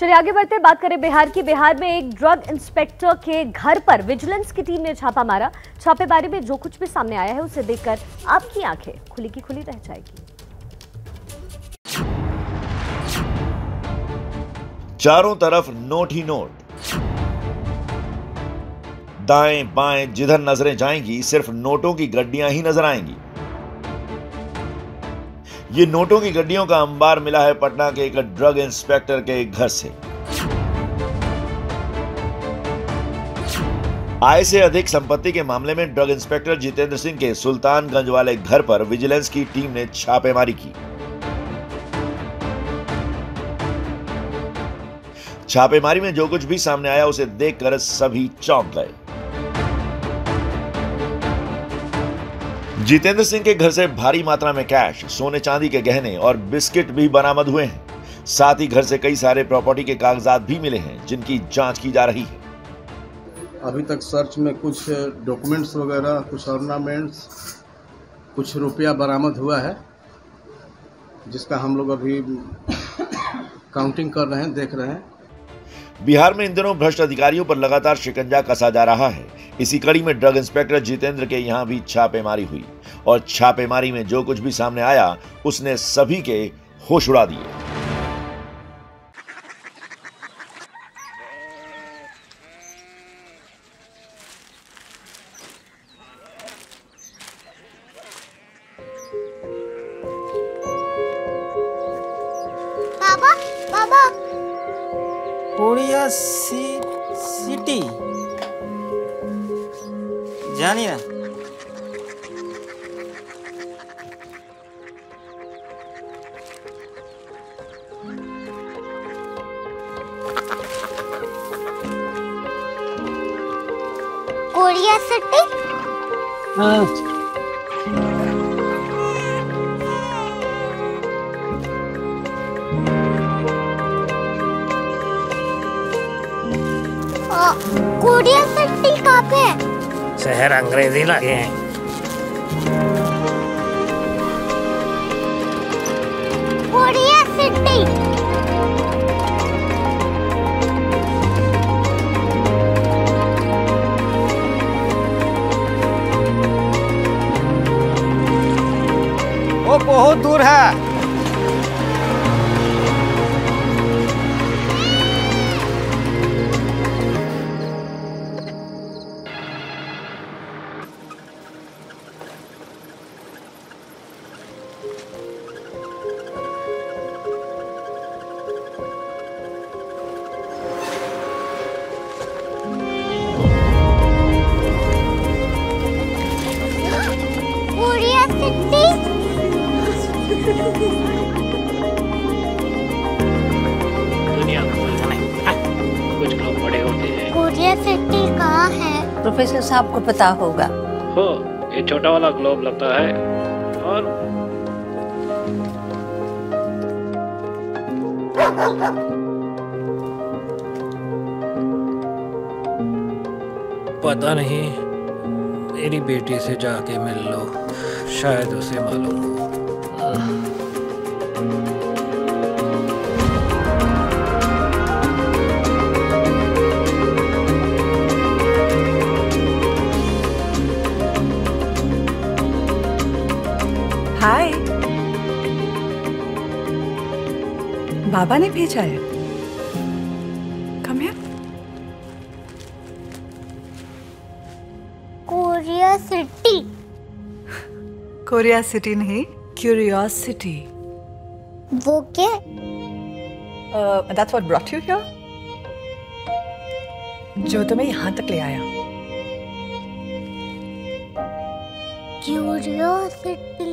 चलिए आगे बढ़ते बात करें बिहार की। बिहार में एक ड्रग इंस्पेक्टर के घर पर विजिलेंस की टीम ने छापा मारा। छापेमारी में जो कुछ भी सामने आया है, उसे देखकर आपकी आँखें खुली की खुली रह जाएगी। चारों तरफ़ नोट ही नोट। दाएँ, बाएँ, जिधर नज़रें जाएँगी, सिर्फ़ नोटों की गड्डियाँ ही नज़र आएँगी। ये नोटों की गड्डियों का अंबार मिला है पटना के एक ड्रग इंस्पेक्टर के एक घर से। आय से अधिक संपत्ति के मामले में ड्रग इंस्पेक्टर जितेंद्र सिंह के सुल्तानगंज वाले घर पर विजिलेंस की टीम ने छापेमारी की। छापेमारी में जो कुछ भी सामने आया, उसे देखकर सभी चौंक गए। जितेंद्र सिंह के घर से भारी मात्रा में कैश सोने चांदी के गहने और बिस्किट भी बरामद हुए हैं। साथ ही घर से कई सारे प्रॉपर्टी के कागजात भी मिले हैं जिनकी जाँच की जा रही है। अभी तक सर्च में कुछ डॉक्यूमेंट्स वगैरह कुछ ऑर्नामेंट्स कुछ रुपया बरामद हुआ है जिसका हम लोग अभी काउंटिंग कर रहे हैं देख रहे हैं। बिहार में इन दिनों भ्रष्ट अधिकारियों पर लगातार शिकंजा कसा जा रहा है। इसी कड़ी में ड्रग इंस्पेक्टर जितेंद्र के यहाँ भी छापेमारी हुई और छापेमारी में जो कुछ भी सामने आया उसने सभी के होश उड़ा दिए। बाबा बाबा। कोरिया सी सिटी। जानी ना कोरिया सिटी? अ, कोरिया सिटी कहाँ पे है? शहर अंग्रेज़ी लगे हैं। वो बहुत दूर है। दुनिया कुछ लोग बड़े होते हैं सिटी कहाँ है प्रोफेसर साहब को पता होगा। हो, ये छोटा वाला ग्लोब लगता है। और पता नहीं। मेरी बेटी से जाके मिल लो। शायद उसे मालूम हो। हाय। बाबा ने भेजा है। कोरिया सिटी कोरिया सिटी नहीं क्यूरियोसिटी वो क्या? That's what brought you here जो तुम्हें यहाँ तक ले आया। Curiosity